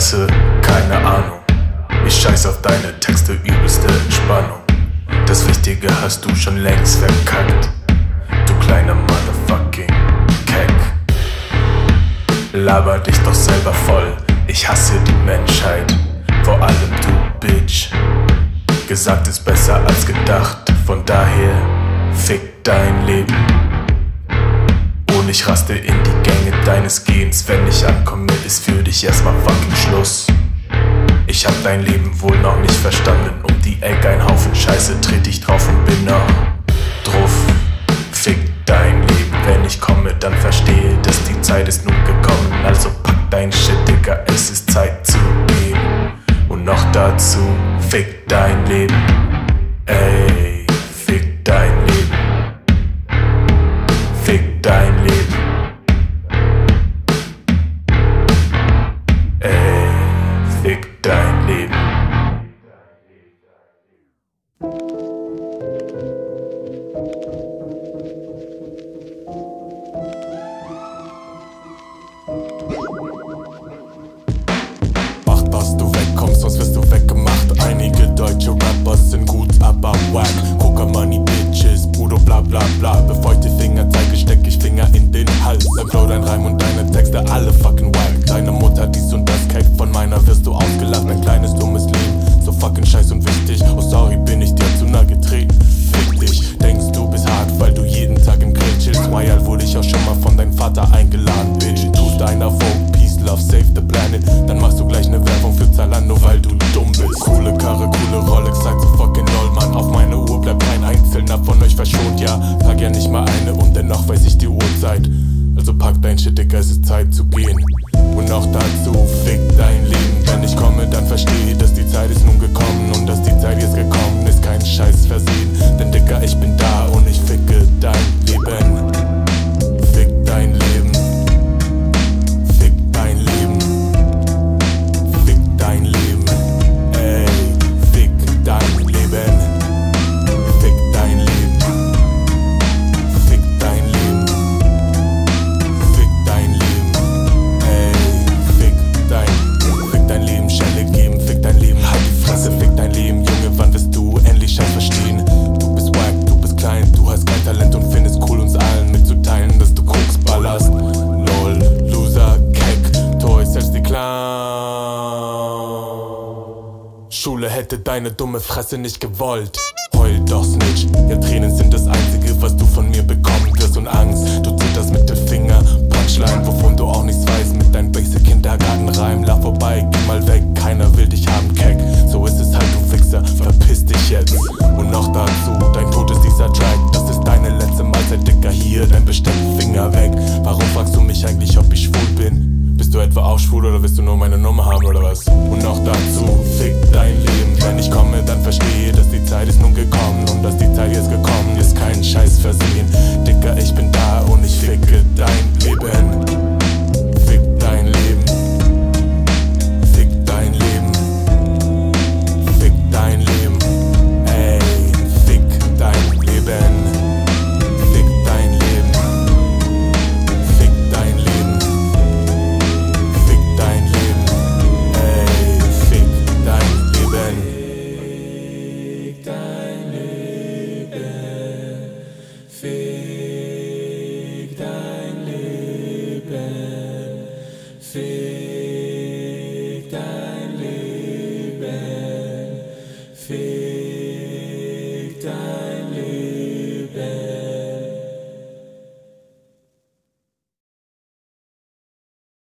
Fresse, keine Ahnung. Ich scheiß auf deine Texte, übelste Entspannung. Das Wichtige hast du schon längst verkackt. Du kleiner Motherfucking Keck. Laber dich doch selber voll. Ich hasse die Menschheit, vor allem du Bitch. Gesagt ist besser als gedacht, von daher fick dein Leben. Und ich raste in die Gänge deines Gehens, wenn ich ankomme, ist für dich erstmal fucking Schluss. Ich hab dein Leben wohl noch nicht verstanden. Um die Ecke ein Haufen Scheiße, tritt ich drauf und bin noch drauf. Fick dein Leben, wenn ich komme, dann verstehe, dass die Zeit ist nun gekommen. Also pack dein Shit, Digga, es ist Zeit zu gehen. Und noch dazu, fick dein Leben. Ey, fick dein Leben. Dein Reim und deine Texte, alle fucking wack. Deine Mutter dies und das Cake, von meiner wirst du ausgelacht. Ein kleines dummes Leben, so fucking scheiß und wichtig. Oh sorry, bin ich dir zu nah getreten. Fick dich, denkst du bist hart, weil du jeden Tag im Grill chillst. Royal wurde ich auch schon mal von deinem Vater eingeladen, Bitch. Tust einer Vogue, Peace, Love, Save the Planet. Dann machst du gleich ne Werbung für Zalando, weil du dumm bist. Coole Karre, coole Rolex, seid so fucking lol, Mann. Auf meine Uhr bleibt kein einzelner von euch verschont, ja. Trag ja nicht mal eine und dennoch weiß ich die Uhrzeit. Also pack dein Shit, Digga, es ist Zeit zu gehen. Und noch dazu, hätte deine dumme Fresse nicht gewollt. Heul doch, Snitch. Ja, Tränen sind das Einzige, was du von mir bekommen wirst und Angst. Du zitterst mit dem Finger, Punchline, wovon du auch etwa auch schwul oder willst du nur meine Nummer haben oder was? Und noch dazu, fick dein Leben. Wenn ich komme, dann verstehe, dass die Zeit ist nun gekommen und dass die Zeit jetzt gekommen ist. Kein Scheiß für